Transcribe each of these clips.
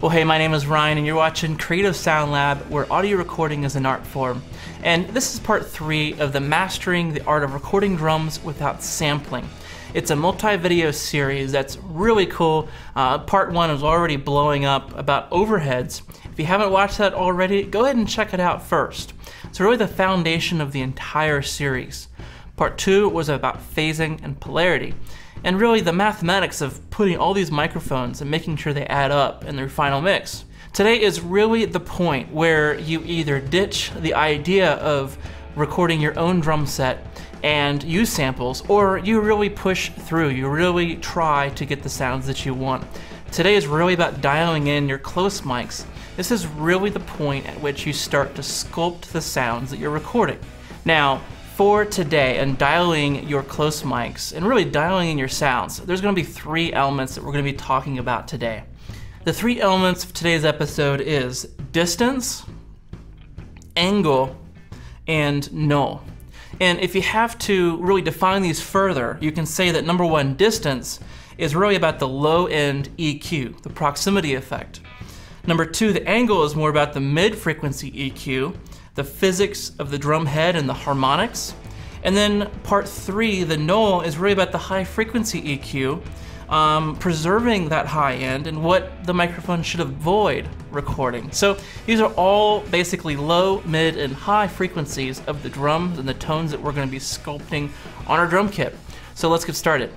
Well, hey, my name is Ryan, and you're watching Creative Sound Lab, where audio recording is an art form. And this is part three of the Mastering the Art of Recording Drums Without Sampling. It's a multi-video series that's really cool. Uh, part one is already blowing up about overheads. If you haven't watched that already, go ahead and check it out first. It's really the foundation of the entire series. Part two was about phasing and polarity and really the mathematics of putting all these microphones and making sure they add up in their final mix. Today is really the point where you either ditch the idea of recording your own drum set and use samples, or you really push through, you really try to get the sounds that you want. Today is really about dialing in your close mics. This is really the point at which you start to sculpt the sounds that you're recording. Now, for today and dialing your close mics and really dialing in your sounds, there's going to be three elements that we're going to be talking about today. The three elements of today's episode is distance, angle, and null. And if you have to really define these further, you can say that number one, distance is really about the low end EQ, the proximity effect. Number two, the angle is more about the mid frequency EQ, the physics of the drum head and the harmonics. And then part three, the null, is really about the high frequency EQ, um, preserving that high end and what the microphone should avoid recording. So these are all basically low, mid, and high frequencies of the drums and the tones that we're going to be sculpting on our drum kit. So let's get started.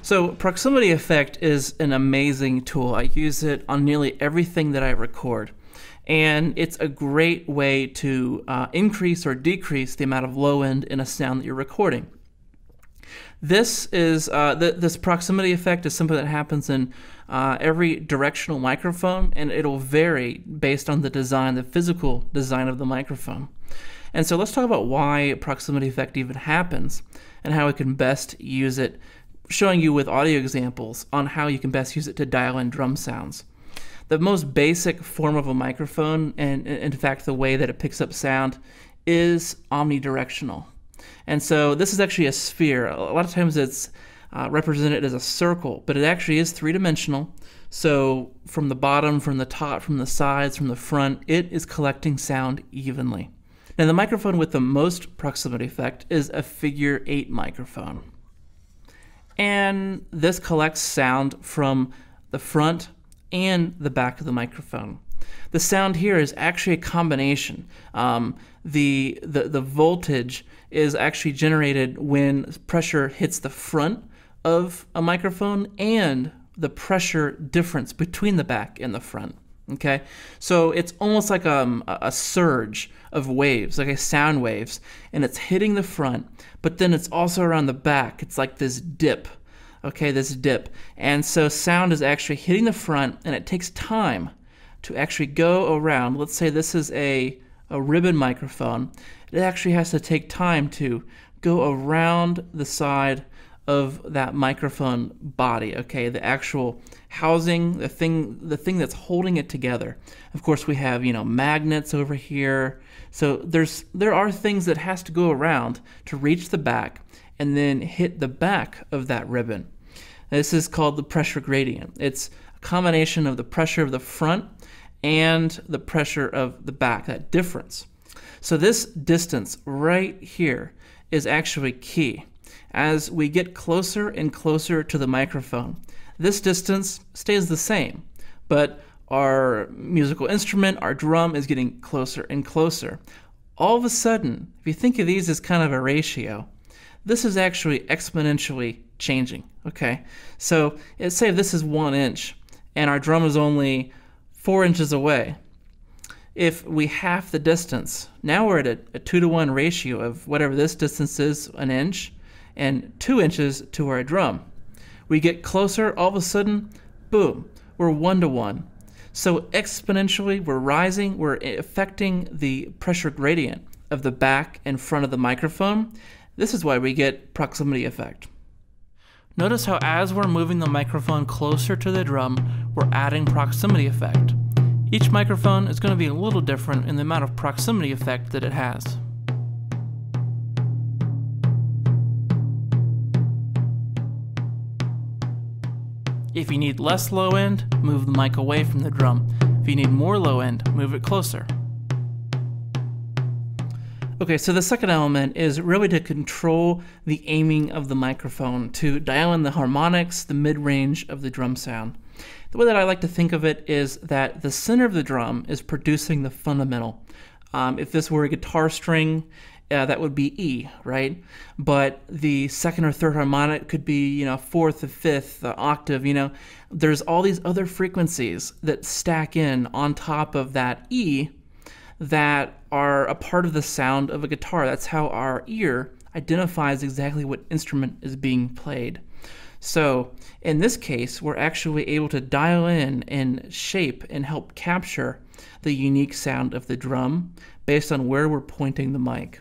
So proximity effect is an amazing tool. I use it on nearly everything that I record and it's a great way to uh, increase or decrease the amount of low end in a sound that you're recording. This is uh, th this proximity effect is something that happens in uh, every directional microphone, and it'll vary based on the design, the physical design of the microphone. And so let's talk about why proximity effect even happens and how we can best use it, showing you with audio examples on how you can best use it to dial in drum sounds the most basic form of a microphone, and in fact, the way that it picks up sound, is omnidirectional. And so this is actually a sphere. A lot of times it's uh, represented as a circle, but it actually is three dimensional. So from the bottom, from the top, from the sides, from the front, it is collecting sound evenly. Now the microphone with the most proximity effect is a figure eight microphone. And this collects sound from the front, and the back of the microphone. The sound here is actually a combination. Um, the, the, the voltage is actually generated when pressure hits the front of a microphone and the pressure difference between the back and the front. Okay, so it's almost like um, a, a surge of waves, like a sound waves, and it's hitting the front, but then it's also around the back. It's like this dip okay, this dip. And so sound is actually hitting the front and it takes time to actually go around. Let's say this is a, a ribbon microphone. It actually has to take time to go around the side of that microphone body, okay, the actual housing, the thing the thing that's holding it together. Of course, we have, you know, magnets over here. So there's there are things that has to go around to reach the back and then hit the back of that ribbon. This is called the pressure gradient. It's a combination of the pressure of the front and the pressure of the back, that difference. So this distance right here is actually key. As we get closer and closer to the microphone, this distance stays the same, but our musical instrument, our drum, is getting closer and closer. All of a sudden, if you think of these as kind of a ratio, this is actually exponentially changing. Okay, so let's say this is one inch and our drum is only four inches away. If we half the distance, now we're at a, a two to one ratio of whatever this distance is, an inch, and two inches to our drum. We get closer, all of a sudden, boom, we're one to one. So exponentially, we're rising, we're affecting the pressure gradient of the back and front of the microphone. This is why we get proximity effect. Notice how as we're moving the microphone closer to the drum, we're adding proximity effect. Each microphone is going to be a little different in the amount of proximity effect that it has. If you need less low end, move the mic away from the drum. If you need more low end, move it closer. Okay, so the second element is really to control the aiming of the microphone, to dial in the harmonics, the mid range of the drum sound. The way that I like to think of it is that the center of the drum is producing the fundamental. Um, if this were a guitar string, uh, that would be E, right? But the second or third harmonic could be, you know, fourth or fifth uh, octave, you know. There's all these other frequencies that stack in on top of that E that are a part of the sound of a guitar. That's how our ear identifies exactly what instrument is being played. So in this case, we're actually able to dial in and shape and help capture the unique sound of the drum based on where we're pointing the mic.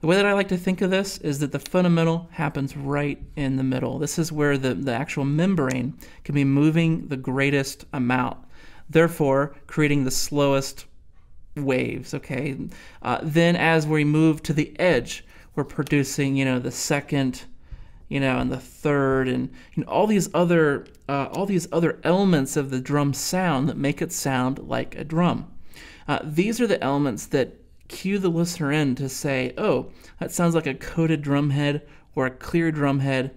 The way that I like to think of this is that the fundamental happens right in the middle. This is where the, the actual membrane can be moving the greatest amount, therefore creating the slowest waves, okay? Uh, then as we move to the edge, we're producing, you know, the second, you know, and the third, and you know, all these other, uh, all these other elements of the drum sound that make it sound like a drum. Uh, these are the elements that cue the listener in to say, oh, that sounds like a coated drum head or a clear drum head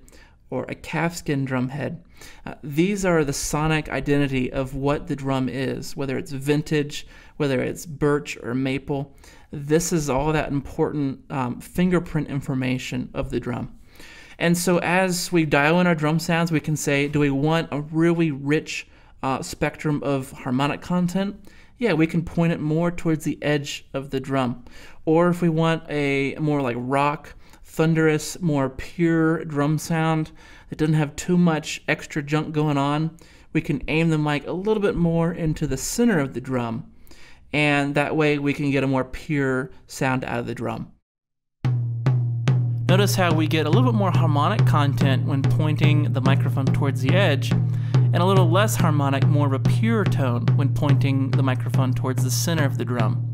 or a calfskin drum head. Uh, these are the sonic identity of what the drum is, whether it's vintage, whether it's birch or maple. This is all that important um, fingerprint information of the drum. And so as we dial in our drum sounds, we can say, do we want a really rich uh, spectrum of harmonic content? yeah, we can point it more towards the edge of the drum. Or if we want a more like rock, thunderous, more pure drum sound that doesn't have too much extra junk going on, we can aim the mic a little bit more into the center of the drum. And that way we can get a more pure sound out of the drum. Notice how we get a little bit more harmonic content when pointing the microphone towards the edge, and a little less harmonic, more of a pure tone when pointing the microphone towards the center of the drum.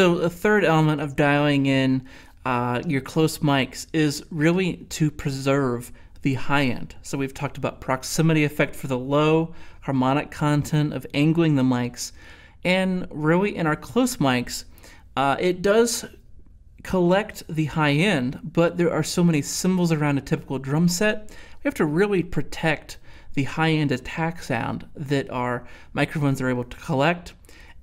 So, a third element of dialing in uh, your close mics is really to preserve the high end. So we've talked about proximity effect for the low, harmonic content of angling the mics, and really in our close mics, uh, it does collect the high end, but there are so many cymbals around a typical drum set, we have to really protect the high end attack sound that our microphones are able to collect.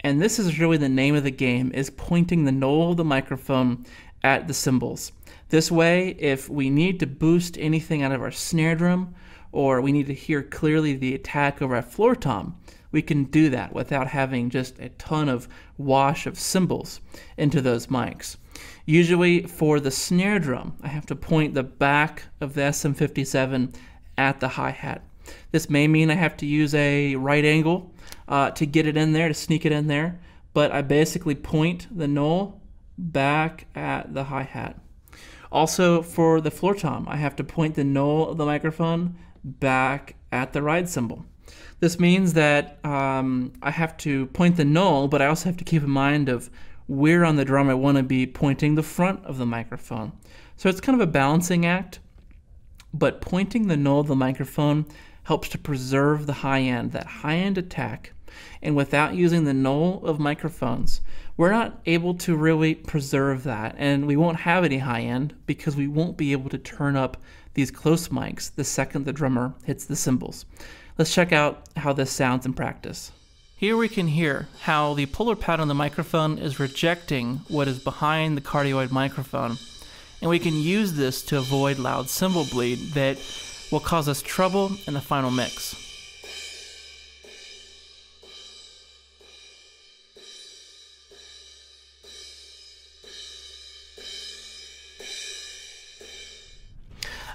And this is really the name of the game is pointing the null of the microphone at the cymbals. This way, if we need to boost anything out of our snare drum, or we need to hear clearly the attack over our floor tom, we can do that without having just a ton of wash of cymbals into those mics. Usually for the snare drum, I have to point the back of the SM57 at the hi-hat. This may mean I have to use a right angle uh, to get it in there, to sneak it in there, but I basically point the null back at the hi-hat. Also, for the floor tom, I have to point the null of the microphone back at the ride cymbal. This means that um, I have to point the null, but I also have to keep in mind of where on the drum I want to be pointing the front of the microphone. So it's kind of a balancing act, but pointing the null of the microphone helps to preserve the high end, that high end attack. And without using the null of microphones, we're not able to really preserve that and we won't have any high end because we won't be able to turn up these close mics the second the drummer hits the cymbals. Let's check out how this sounds in practice. Here we can hear how the polar pad on the microphone is rejecting what is behind the cardioid microphone. And we can use this to avoid loud cymbal bleed that will cause us trouble in the final mix.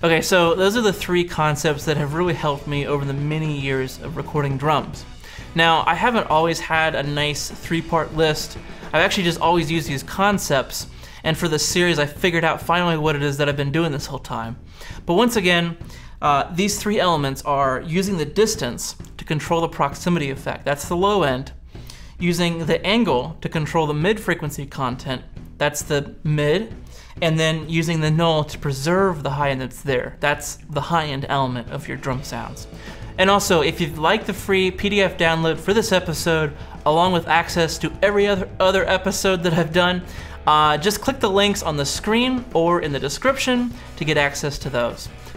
Okay, so those are the three concepts that have really helped me over the many years of recording drums. Now, I haven't always had a nice three-part list. I've actually just always used these concepts, and for this series I figured out finally what it is that I've been doing this whole time. But once again, uh, these three elements are using the distance to control the proximity effect, that's the low end. Using the angle to control the mid frequency content, that's the mid. And then using the null to preserve the high end that's there, that's the high end element of your drum sounds. And also, if you'd like the free PDF download for this episode, along with access to every other, other episode that I've done, uh, just click the links on the screen or in the description to get access to those.